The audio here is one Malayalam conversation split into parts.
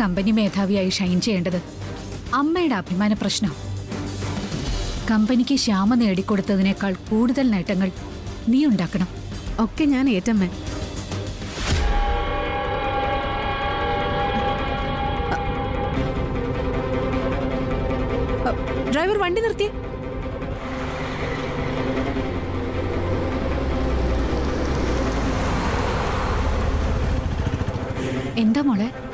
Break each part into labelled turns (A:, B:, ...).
A: കമ്പനി മേധാവിയായി ഷൈൻ ചെയ്യേണ്ടത് അമ്മയുടെ അഭിമാന പ്രശ്നം. കമ്പനിക്ക് ശ്യാമ നേടിക്കൊടുത്തതിനേക്കാൾ കൂടുതൽ നേട്ടങ്ങൾ നീ ഉണ്ടാക്കണം.
B: ഒക്കെ ഞാൻ ഏറ്റമ്മേ. ഡ്രൈവർ വണ്ടി നിർത്തി.
A: എന്താ മോളെ?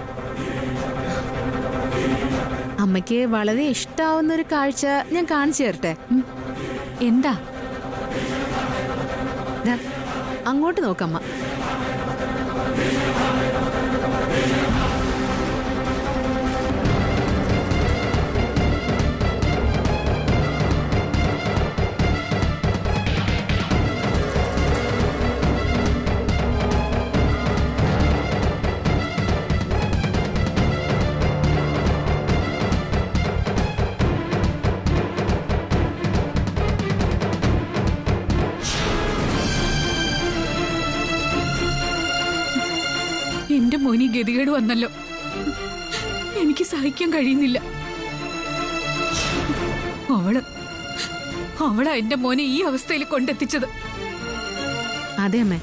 B: അമ്മയ്ക്ക് വളരെ ഇഷ്ടാവുന്ന ഒരു കാഴ്ച ഞാൻ കാണിച്ചു തരട്ടെ.
A: എന്താ?
B: അങ്ങോട്ട് നോക്കമ്മ
A: ഗതികേട് വന്നല്ലോ. എനിക്ക് സഹിക്കാൻ കഴിയുന്നില്ല. അവൾ അവളാ എന്റെ മോനെ ഈ അവസ്ഥയിൽ കൊണ്ടെത്തിച്ചത്.
B: അതെ അമ്മേ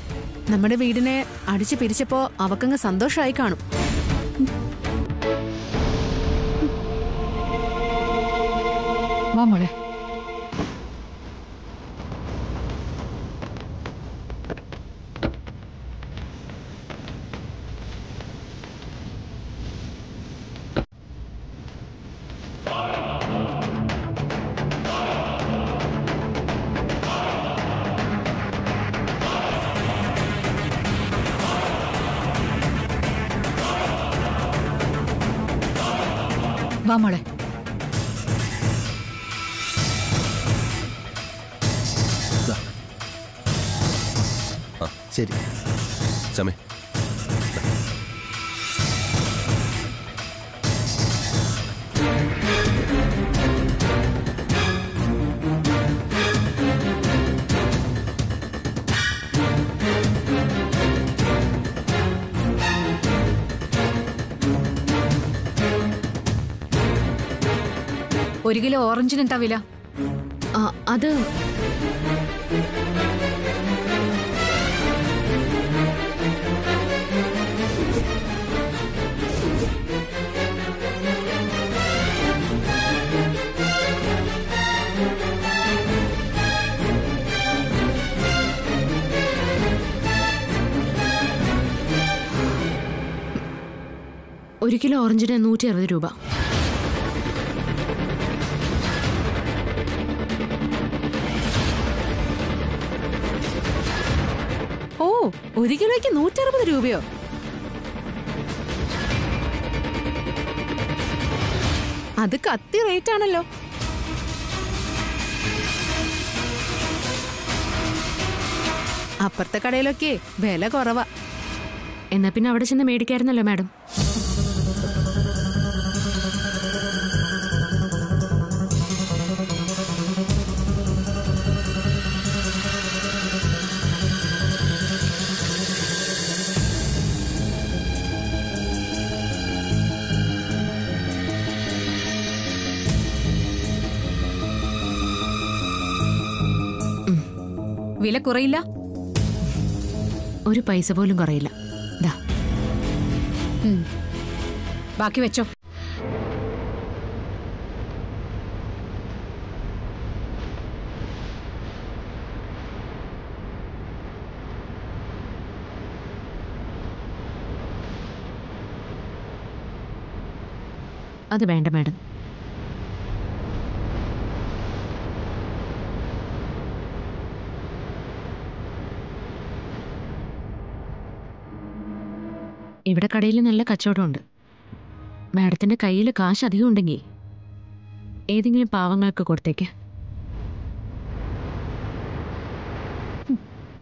B: നമ്മുടെ വീടിനെ അടിച്ചു പിരിച്ചപ്പോ അവക്കങ്ങ് സന്തോഷമായി കാണും.
A: വാ മോളെ. ഒരു കിലോ ഓറഞ്ചിന് എന്താ വില?
B: അത് ഒരു കിലോ ഓറഞ്ചിന് നൂറ്റി അറുപത് രൂപ. ഒരു കിലോയ്ക്ക് നൂറ്ററുപത് രൂപയോ? അത് കത്തി റേറ്റ് ആണല്ലോ അപ്പുറത്തെ കടയിലൊക്കെ വില കുറവാ. എന്നാ പിന്നെ അവിടെ ചെന്ന് മേടിക്കായിരുന്നല്ലോ മാഡം.
A: വില കുറയില്ല.
B: ഒരു പൈസ പോലും കുറയില്ല.
A: ബാക്കി വെച്ചോ.
B: അത് വേണ്ട മാഡം. ഇവിടെ കടയിൽ നല്ല കച്ചവടമുണ്ട്. മാഡത്തിന്റെ കയ്യിൽ കാശ് അധികം ഉണ്ടെങ്കിൽ ഏതെങ്കിലും പാവങ്ങൾക്ക് കൊടുത്തേക്ക്.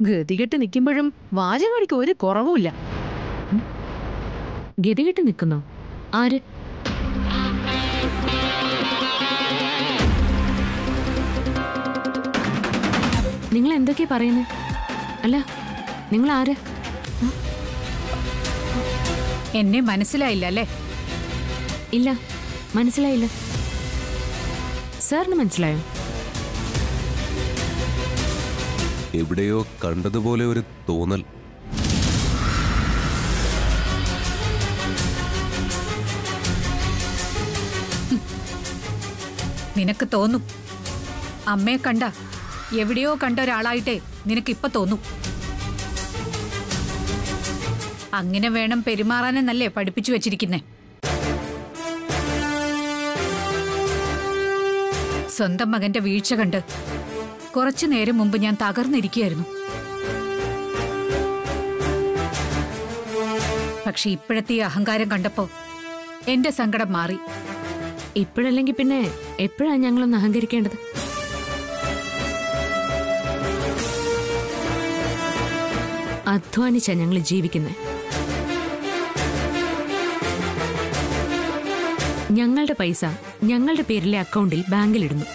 C: ഗതികെട്ട് നിൽക്കുമ്പോഴും വാചകടിക്ക് ഒരു കുറവുമില്ല.
B: ഗതികെട്ട് നിൽക്കുന്നോ? ആര്? നിങ്ങൾ എന്തൊക്കെയാ പറയുന്നത് അല്ല നിങ്ങൾ ആര്
A: എന്നെ മനസ്സിലായില്ല അല്ലേ?
B: ഇല്ല മനസ്സിലായില്ല. സാറിന് മനസ്സിലായോ?
D: എവിടെയോ കണ്ടതുപോലെ ഒരു തോന്നൽ.
A: നിനക്ക് തോന്നും. അമ്മയെ കണ്ട എവിടെയോ കണ്ട ഒരാളായിട്ടേ നിനക്കിപ്പോ തോന്നും. അങ്ങനെ വേണം പെരുമാറാനെന്നല്ലേ പഠിപ്പിച്ചു വെച്ചിരിക്കുന്നേ. സ്വന്തം മകന്റെ വീഴ്ച കണ്ട് കുറച്ചു നേരം മുമ്പ് ഞാൻ തകർന്നിരിക്കുകയായിരുന്നു. പക്ഷെ ഇപ്പോഴത്തെ അഹങ്കാരം കണ്ടപ്പോ എന്റെ സങ്കടം മാറി.
B: ഇപ്പോഴല്ലെങ്കിൽ പിന്നെ എപ്പോഴാ ഞങ്ങളൊന്ന് അഹങ്കരിക്കേണ്ടത്? അധ്വാനിച്ചാ ഞങ്ങൾ ജീവിക്കുന്നത് ഞങ്ങളുടെ പൈസ ഞങ്ങളുടെ പേരിലെ അക്കൗണ്ടിൽ ബാങ്കിലിടുന്നു.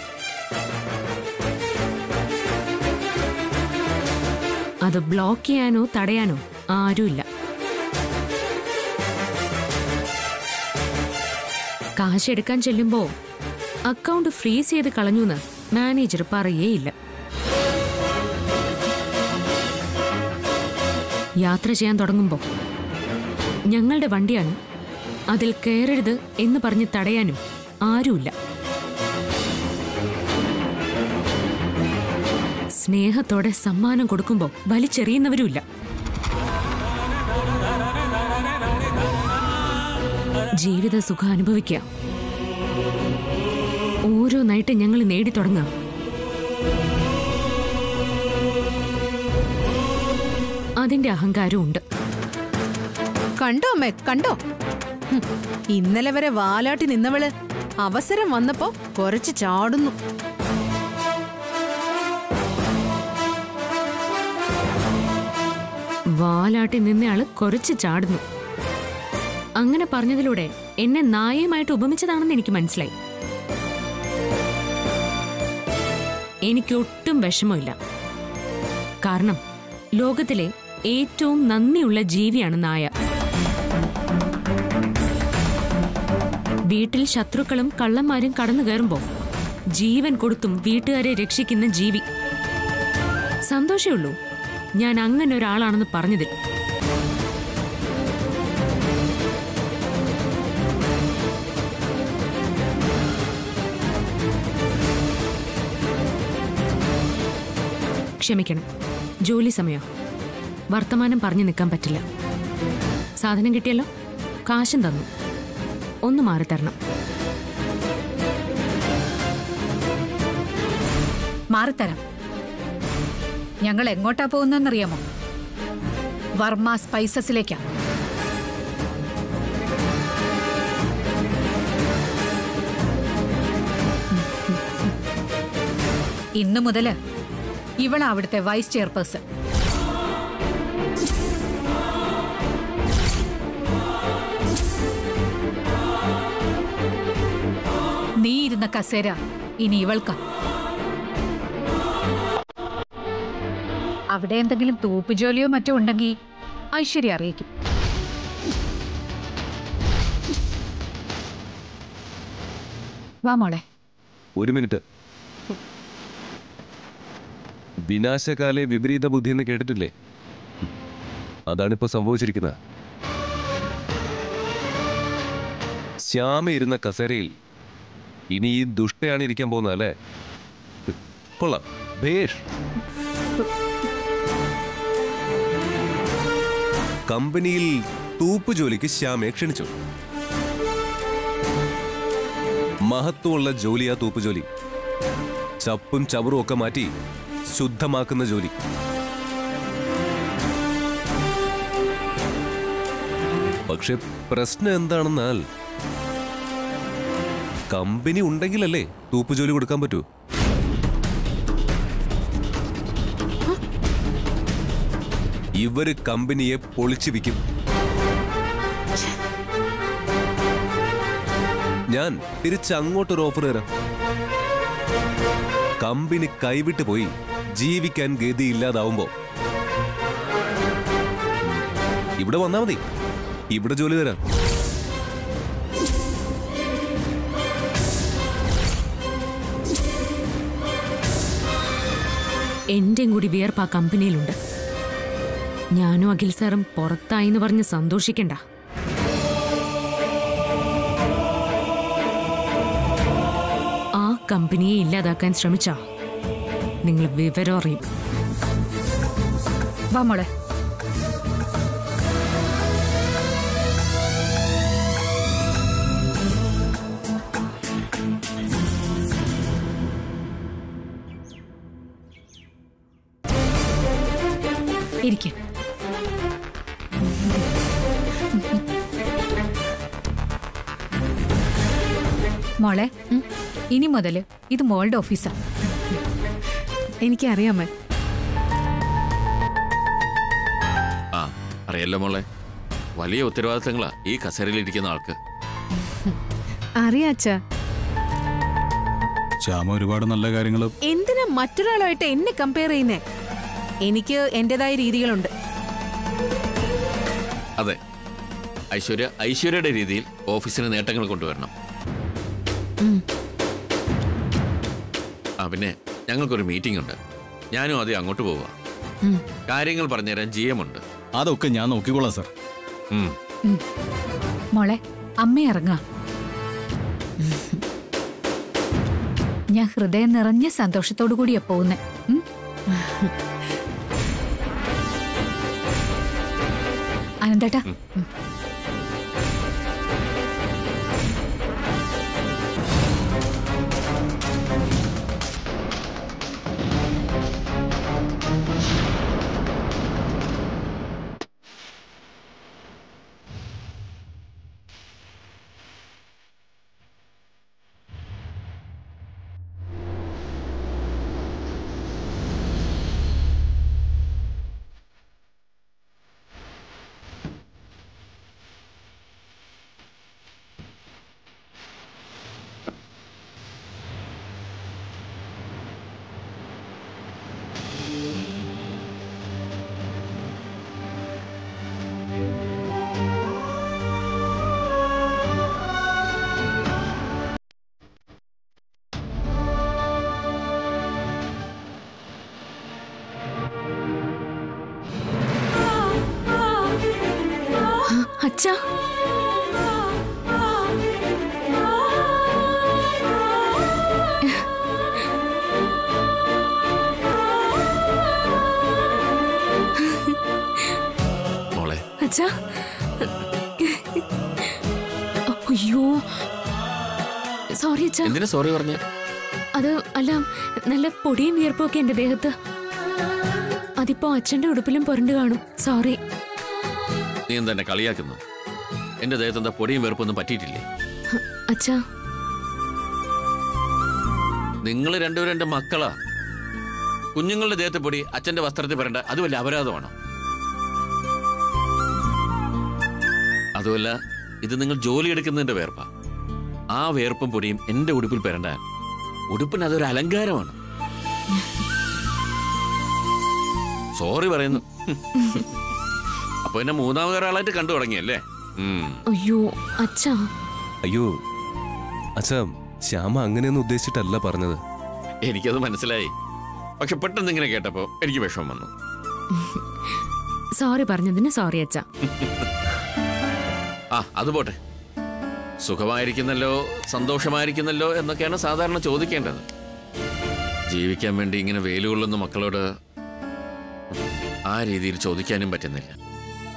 B: അത് ബ്ലോക്ക് ചെയ്യാനോ തടയാനോ ആരുമില്ല. കാശ് എടുക്കാൻ ചെല്ലുമ്പോ അക്കൗണ്ട് ഫ്രീസ് ചെയ്ത് കളഞ്ഞുന്ന് മാനേജർ പറയേയില്ല. യാത്ര ചെയ്യാൻ തുടങ്ങുമ്പോ ഞങ്ങളുടെ വണ്ടിയാണ് അതിൽ കയറരുത് എന്ന് പറഞ്ഞ് തടയാനും ആരുമില്ല. സ്നേഹത്തോടെ സമ്മാനം കൊടുക്കുമ്പോ വലിച്ചെറിയുന്നവരുമില്ല. ജീവിത സുഖം അനുഭവിക്കുക. ഓരോന്നായിട്ട് ഞങ്ങൾ നേടിത്തുടങ്ങാം അതിന്റെ അഹങ്കാരമുണ്ട്
C: കണ്ടോ അമ്മേ കണ്ടോ? ഇന്നലെ വരെ വാലാട്ടി നിന്നവൾ അവസരം വന്നപ്പോ കുറച്ച് ചാടുന്നു.
B: വാലാട്ടി നിന്നയാൾ കുറച്ച് ചാടുന്നു. അങ്ങനെ പറഞ്ഞതിലൂടെ എന്നെ നായയുമായിട്ട് ഉപമിച്ചതാണെന്ന് എനിക്ക് മനസ്സിലായി. എനിക്കൊട്ടും വിഷമമില്ല. കാരണം ലോകത്തിലെ ഏറ്റവും നന്ദിയുള്ള ജീവിയാണ് നായ. വീട്ടിൽ ശത്രുക്കളും കള്ളന്മാരും കടന്നു കയറുമ്പോൾ ജീവൻ കൊടുത്തും വീട്ടുകാരെ രക്ഷിക്കുന്ന ജീവി. സന്തോഷമുള്ളൂ ഞാൻ അങ്ങനെ ഒരാളാണെന്ന് പറഞ്ഞതിൽ. ക്ഷമിക്കണം. ജോലി സമയം? വർത്തമാനം പറഞ്ഞു നിൽക്കാൻ പറ്റില്ല. സാധനം കിട്ടിയല്ലോ? കാശും തന്നു. ഒന്ന് മാറി തരണം.
A: മാറിത്തരാം. ഞങ്ങൾ എങ്ങോട്ടാ പോകുന്നെന്നറിയാമോ വർമ്മ സ്പൈസസിലേക്കാ. ഇന്നു മുതൽ ഇവളാ അവിടുത്തെ വൈസ് ചെയർപേഴ്സൺ. നീ കസേര ഇനി ഇവൾക്ക. അവിടെ എന്തെങ്കിലും തൂപ്പുജോലിയോ മറ്റോ ഉണ്ടെങ്കിൽ ഐശ്വര്യ അറിയിക്കും. വാ മോളെ.
D: ഒരു മിനിറ്റ്. വിനാശകാലെ വിപരീത ബുദ്ധി എന്ന് കേട്ടിട്ടില്ലേ? അതാണിപ്പോ സംഭവിച്ചിരിക്കുന്നത്. ശ്യാമ ഇരുന്ന കസേരയിൽ ഇനി ഈ ദുഷ്ടയാണ് ഇരിക്കാൻ പോകുന്നത് അല്ലേ? കൊള്ളാം. ഭേഷ്. കമ്പനിയിൽ തൂപ്പ് ജോലിക്ക് ശ്യാമയെ ക്ഷണിച്ചു. മഹത്വമുള്ള ജോലിയാ തൂപ്പ് ജോലി. ചപ്പും ചവറും ഒക്കെ മാറ്റി ശുദ്ധമാക്കുന്ന ജോലി. പക്ഷെ പ്രശ്നം എന്താണെന്നാൽ കമ്പനി ഉണ്ടെങ്കിലല്ലേ തൂപ്പ് ജോലി കൊടുക്കാൻ പറ്റൂ? ഇവർ കമ്പനിയെ പൊളിച്ചു വിൽക്കും. ഞാൻ തിരിച്ച് അങ്ങോട്ടൊരു ഓഫർ തരാം. കമ്പനി കൈവിട്ട് പോയി ജീവിക്കാൻ ഗതി ഗതിയില്ലാതാവുമ്പോ. ഇവിടെ വന്നാ മതി. ഇവിടെ ജോലി തരാം.
B: എന്റെയും കൂടി വിയർപ്പ് ആ കമ്പനിയിലുണ്ട്. ഞാനും അഖിൽ സാറും പുറത്തായി എന്ന് പറഞ്ഞ് സന്തോഷിക്കണ്ട. ആ കമ്പനിയെ ഇല്ലാതാക്കാൻ ശ്രമിച്ചാ നിങ്ങൾ വിവരം അറിയും.
A: വാ മോളെ. ഇരിക്ക. മോളെ ഇനി മുതൽ ഇത് മോളുടെ ഓഫീസാ.
C: എനിക്കറിയാമേ
E: ആ അറിയല്ലോ മോളെ. വലിയ ഉത്തരവാദിത്തങ്ങളാ ഈ കസേരയിലിരിക്കുന്ന ആൾക്ക്.
C: അറിയാ അച്ഛാ.
F: ശ്യാമ ഒരുപാട് നല്ല കാര്യങ്ങൾ
C: എന്തിനാ മറ്റൊരാളായിട്ട് എന്നെ കമ്പയർ ചെയ്യുന്നേ? എനിക്ക് എന്റേതായ രീതികളുണ്ട്.
E: അതെ. ഐശ്വര്യ ഐശ്വര്യയുടെ രീതിയിൽ ഓഫീസിന് നേട്ടങ്ങൾ കൊണ്ടുവരണം. ആ പിന്നെ ഞങ്ങൾക്കൊരു മീറ്റിംഗ് ഉണ്ട് ഞാനും അതേ അങ്ങോട്ട് പോവാ. കാര്യങ്ങൾ പറഞ്ഞുതരാൻ ജി എം ഉണ്ട്
F: അതൊക്കെ ഞാൻ നോക്കിക്കോളാം സാർ.
A: മോളെ അമ്മ ഇറങ്ങാ. ഞാൻ ഹൃദയം നിറഞ്ഞ സന്തോഷത്തോടു കൂടിയാ പോകുന്നേ. അനന്തേട്ടാ
B: അച്ഛാ
E: മോളെ.
B: അച്ഛാ. അയ്യോ. സോറി അച്ഛാ.
E: എന്തിനാ സോറി പറഞ്ഞ?
B: അത് അല്ല നല്ല പൊടിയും വിയർപ്പും ഒക്കെ എന്റെ ദേഹത്ത്. അതിപ്പോ അച്ഛന്റെ ഉടുപ്പിലും പുരണ്ടു കാണും. സോറി.
E: നീ എന്താ എന്നെ കളിയാക്കുന്നു. എന്റെ ദേഹത്ത് എന്താ പൊടിയും വെറുപ്പൊന്നും പറ്റിയിട്ടില്ലേ?
B: അച്ഛാ.
E: നിങ്ങൾ രണ്ടുപേരും എന്റെ മക്കളാ. കുഞ്ഞുങ്ങളുടെ ദേഹത്തെ പൊടി അച്ഛന്റെ വസ്ത്രത്തിൽ വരണ്ട അത് വല്ല അപരാധമാണ്? അതുമല്ല ഇത് നിങ്ങൾ ജോലി എടുക്കുന്നതിന്റെ വേർപ്പാ. ആ വേർപ്പും പൊടിയും എന്റെ ഉടുപ്പിൽ പെരണ്ടാൻ ഉടുപ്പിന് അതൊരു അലങ്കാരമാണ്. സോറി പറയുന്നു. അപ്പൊ എന്നെ മൂന്നാമതൊരാളായിട്ട് കണ്ടു തുടങ്ങിയല്ലേ?
B: അയ്യോ അച്ഛാ.
D: അയ്യോ അച്ഛാ ശ്യാമ അങ്ങനെയൊന്നും ഉദ്ദേശിച്ചിട്ടല്ല പറഞ്ഞത്.
E: എനിക്കത് മനസ്സിലായി. പക്ഷെ പെട്ടെന്ന് ഇങ്ങനെ കേട്ടപ്പോ എനിക്ക് വിഷമം വന്നു.
B: സോറി പറഞ്ഞതിന് സോറി അച്ഛാ.
E: ആ അത് പോട്ടെ. സുഖമായിരിക്കുന്നല്ലോ സന്തോഷമായിരിക്കുന്നല്ലോ എന്നൊക്കെയാണ് സാധാരണ ചോദിക്കേണ്ടത്. ജീവിക്കാൻ വേണ്ടി ഇങ്ങനെ വെയിലുകൊള്ളുന്ന മക്കളോട് ആ രീതിയിൽ ചോദിക്കാനും പറ്റുന്നില്ല.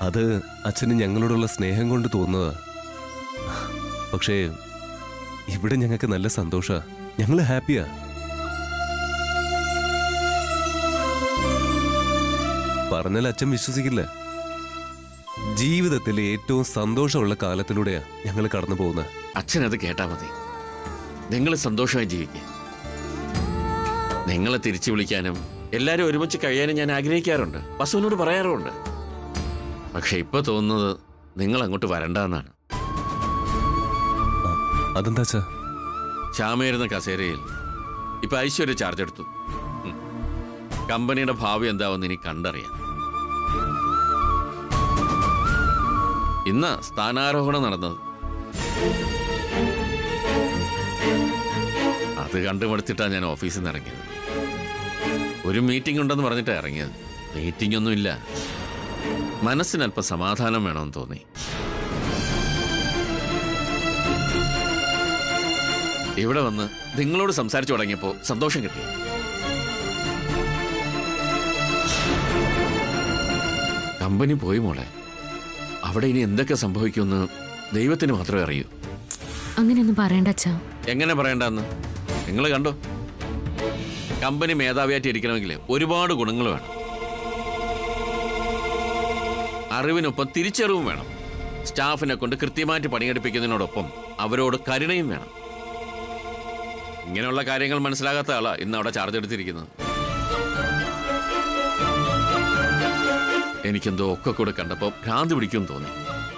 D: അത് അച്ഛന് ഞങ്ങളോടുള്ള സ്നേഹം കൊണ്ട് തോന്നുന്നതാ. പക്ഷേ ഇവിടെ ഞങ്ങൾക്ക് നല്ല സന്തോഷ. ഞങ്ങൾ ഹാപ്പിയാ. പറഞ്ഞാൽ അച്ഛൻ വിശ്വസിക്കില്ല. ജീവിതത്തിലെ ഏറ്റവും സന്തോഷമുള്ള കാലത്തിലൂടെയാ ഞങ്ങൾ കടന്നു പോകുന്നത്
E: അത് കേട്ടാ മതി. നിങ്ങൾ സന്തോഷമായി ജീവിക്കുക നിങ്ങളെ തിരിച്ചു വിളിക്കാനും എല്ലാരും ഒരുമിച്ച് കഴിയാനും ഞാൻ ആഗ്രഹിക്കാറുണ്ട്. വസുവിനോട് പറയാറുമുണ്ട്. പക്ഷെ ഇപ്പൊ തോന്നുന്നത് നിങ്ങൾ അങ്ങോട്ട് വരണ്ടെന്നാണ്.
D: അതെന്താ
E: ശ്യാമയിരുന്ന കസേരയിൽ ഇപ്പൊ ഐശ്വര്യ ചാർജ് എടുത്തു. കമ്പനിയുടെ ഭാവി എന്താവെന്ന് ഇനി കണ്ടറിയാം. ഇന്ന് സ്ഥാനാരോഹണം നടന്നത്. അത് കണ്ടുമടുത്തിട്ടാണ് ഞാൻ ഓഫീസിൽ നിന്ന് ഇറങ്ങിയത്. ഒരു മീറ്റിംഗ് ഉണ്ടെന്ന് പറഞ്ഞിട്ടാണ് ഇറങ്ങിയത്. മീറ്റിംഗ് ഒന്നുമില്ല. മനസ്സിനല്പം സമാധാനം വേണമെന്ന് തോന്നി. ഇവിടെ വന്ന് നിങ്ങളോട് സംസാരിച്ചു തുടങ്ങിയപ്പോൾ സന്തോഷം കിട്ടി. കമ്പനി പോയി മോളെ. അവിടെ ഇനി എന്തൊക്കെ സംഭവിക്കുമെന്ന് ദൈവത്തിന് മാത്രമേ അറിയൂ.
B: അങ്ങനെയൊന്നും പറയണ്ട അച്ഛാ.
E: എങ്ങനെ പറയണ്ടെന്ന്? നിങ്ങൾ കണ്ടോ? കമ്പനി മേധാവിയായിട്ട് ഇരിക്കണമെങ്കിൽ ഒരുപാട് ഗുണങ്ങൾ വേണം. അറിവിനൊപ്പം തിരിച്ചറിവും വേണം. സ്റ്റാഫിനെ കൊണ്ട് കൃത്യമായിട്ട് പണിയെടുപ്പിക്കുന്നതിനോടൊപ്പം അവരോട് കരുണയും വേണം. ഇങ്ങനെയുള്ള കാര്യങ്ങൾ മനസ്സിലാകാത്ത ആളാ ഇന്ന് അവിടെ ചാർജ് എടുത്തിരിക്കുന്നത്. എനിക്കെന്തോ ഒക്കെ കൂടെ കണ്ടപ്പോ ഭ്രാന്ത് പിടിക്കും തോന്നി.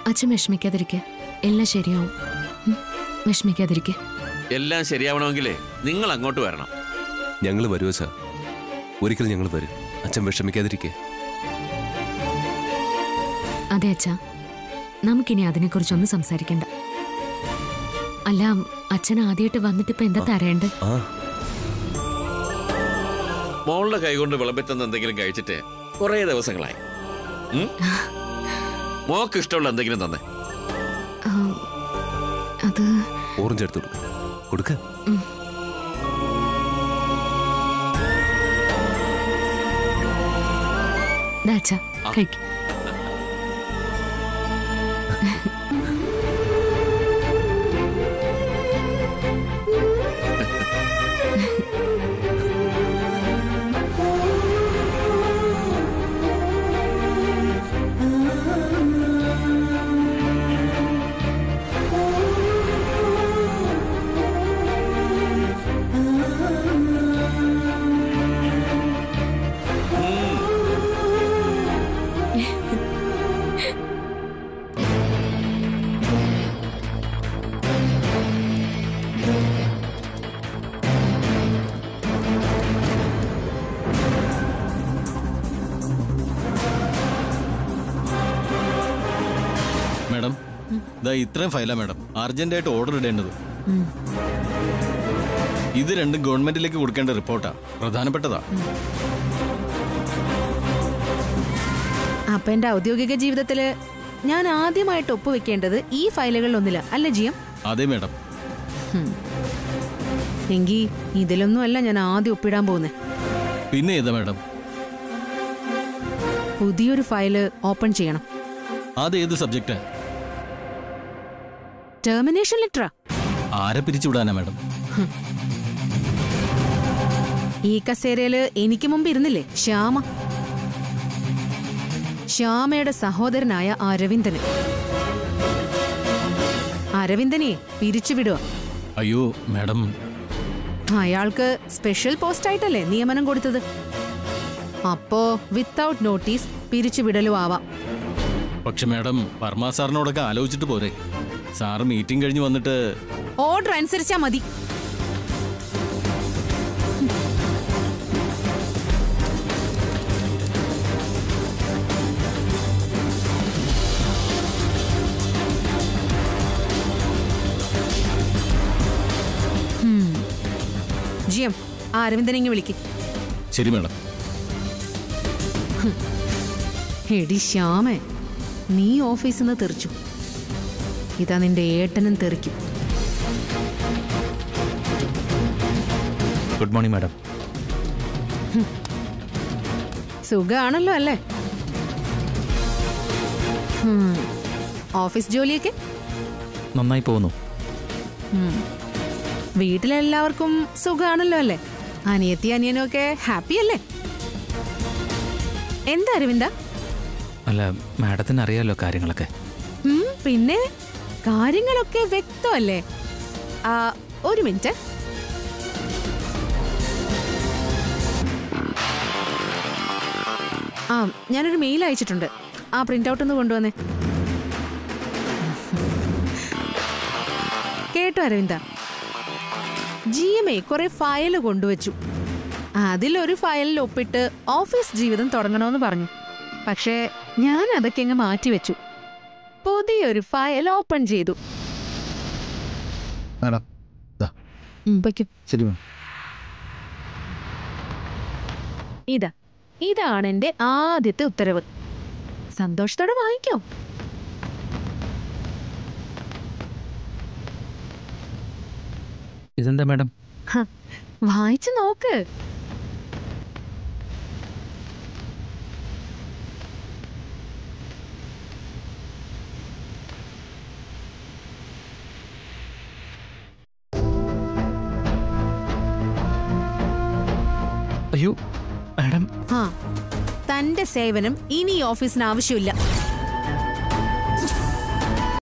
B: അച്ഛൻ വിഷമിക്കാതിരിക്കെ. എല്ലാം ശരിയാവും. വിഷമിക്കാതിരിക്കെ.
E: എല്ലാം ശരിയാവണമെങ്കിലേ നിങ്ങൾ അങ്ങോട്ട് വരണം.
D: ഞങ്ങൾ വരുമോ സാർ ഒരിക്കൽ ഞങ്ങൾ വരും. അച്ഛൻ വിഷമിക്കാതിരിക്കേ.
B: അതെ അച്ഛാ. നമുക്കിനി അതിനെക്കുറിച്ചൊന്നും സംസാരിക്കണ്ട. അല്ല അച്ഛൻ ആദ്യമായിട്ട് വന്നിട്ട് ഇപ്പൊ എന്താ തരേണ്ടത്
D: ആ.
E: മോളുടെ കൈകൊണ്ട് വിളമ്പിത്തന്ന എന്തെങ്കിലും കഴിച്ചിട്ട് കുറേ ദിവസങ്ങളായി. ഉം? മോക്ക് ഇഷ്ടമുള്ള എന്തെങ്കിലും തന്നെ.
B: അത്
D: ഓറഞ്ച് എടുത്ത് കൊടുക്ക. കൊടുക്ക.
B: ദാ അച്ഛാ കഴിക്കും.
F: മാഡം. ഇതാ ഇത്രയും ഫയലാ മാഡം. അർജന്റായിട്ട് ഓർഡർ ഇടേണ്ടത്. ഇത് രണ്ടും ഗവൺമെന്റിലേക്ക് കൊടുക്കേണ്ട റിപ്പോർട്ടാ. പ്രധാനപ്പെട്ടതാ.
C: അപ്പൊ എന്റെ ഔദ്യോഗിക ജീവിതത്തിൽ ഞാൻ ആദ്യമായിട്ട് ഒപ്പുവെക്കേണ്ടത് ഈ ഫയലുകളിൽ ഫയലുകളിലൊന്നില്ല അല്ലേ ജിയം?
F: അതെ മാഡം.
C: എങ്കി ഇതിലൊന്നും അല്ല ഞാൻ ആദ്യം ഒപ്പിടാൻ പോകുന്നത്
F: പിന്നെ ഏതാ മാഡം?
C: പുതിയൊരു ഫയൽ ഓപ്പൺ ചെയ്യണം.
F: അത് ഏത് സബ്ജക്റ്റാ?
C: ടെർമിനേഷൻ ലെറ്ററാ
F: ആരെ പിരിച്ചുവിടാനാ മാഡം?
C: ഈ കസേരയിൽ എനിക്ക് മുമ്പ് ഇരുന്നില്ലേ ശ്യാമ. ശ്യാമയുടെ സഹോദരനായ അരവിന്ദന്. അരവിന്ദനെ പിരിച്ചുവിടുക.
F: അയ്യോ മാഡം.
C: അയാൾക്ക് സ്പെഷ്യൽ പോസ്റ്റ് ആയിട്ടല്ലേ നിയമനം കൊടുത്തത്? അപ്പോ വിത്തൗട്ട് നോട്ടീസ് പിരിച്ചുവിടലും ആവാം.
F: പക്ഷെ മാഡം വർമ്മ സാറിനോടൊക്കെ ആലോചിച്ചിട്ട് പോരെ. സാറ് മീറ്റിംഗ് കഴിഞ്ഞ് വന്നിട്ട്
C: ഓർഡർ അനുസരിച്ചാ മതി. ജിയം ആ അരവിന്ദനെ ഇങ്ങ് വിളിക്ക്.
F: ശരി മേഡം.
C: എടി ശ്യാമേ നീ ഓഫീസിൽ നിന്ന് തെറിച്ചു. ഇതാ നിന്റെ ഏട്ടനും തെറിക്കും.
G: Good morning madam.
C: സുഖാണല്ലോ അല്ലേ. ഓഫീസ് ജോലിയൊക്കെ?
G: നന്നായി പോകുന്നു.
C: വീട്ടിലെല്ലാവർക്കും സുഖാണല്ലോ അല്ലേ? അനിയത്തി അനിയനും ഒക്കെ ഹാപ്പി അല്ലേ? എന്താ അരവിന്ദ?
G: അല്ല മാഡത്തിന് അറിയാലോ കാര്യങ്ങളൊക്കെ
C: പിന്നെ? കാര്യങ്ങളൊക്കെ വ്യക്തമല്ലേ? ഒരു മിനിറ്റ്. ആ ഞാനൊരു മെയിൽ അയച്ചിട്ടുണ്ട്. ആ പ്രിന്റ് ഔട്ട് ഒന്ന് കൊണ്ടുവന്നേ. കേട്ടോ അരവിന്ദ. ജി എം എ കുറെ ഫയൽ കൊണ്ടുവച്ചു. അതിലൊരു ഫയലിൽ ഒപ്പിട്ട് ഓഫീസ് ജീവിതം തുടങ്ങണമെന്ന് പറഞ്ഞു. പക്ഷേ ഞാൻ അതൊക്കെ അങ്ങ് മാറ്റിവെച്ചു. പുതിയൊരു ഫയൽ ഓപ്പൺ ചെയ്തു. ഇതാ. ഇതാണ് എന്റെ ആദ്യത്തെ ഉത്തരവ്. സന്തോഷത്തോടെ വാങ്ങിക്കോ.
G: ഇതെന്താ മാഡം?
C: വായിച്ചു നോക്ക്.
G: അയ്യോ മാഡം.
C: തന്റെ സേവനം ഇനി ഓഫീസിന് ആവശ്യമില്ല.